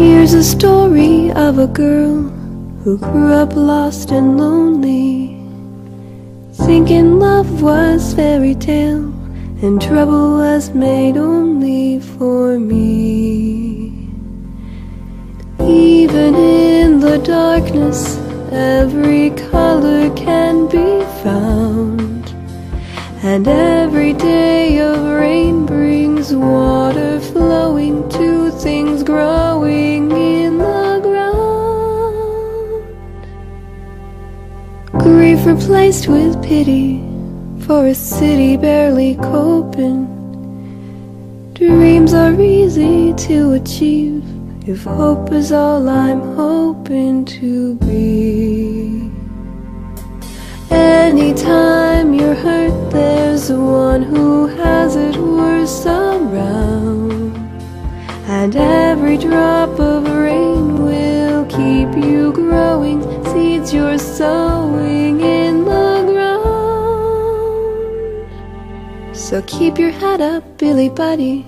Here's a story of a girl who grew up lost and lonely, thinking love was fairy tale and trouble was made only for me. Even in the darkness, every color can be found, and every day of rain Grief replaced with pity for a city barely coping. Dreams are easy to achieve if hope is all I'm hoping to be. Anytime you're hurt, there's one who has it worse around. And every drop of rain will keep you growing, seeds you're sowing So keep your head up, Billy Buddy.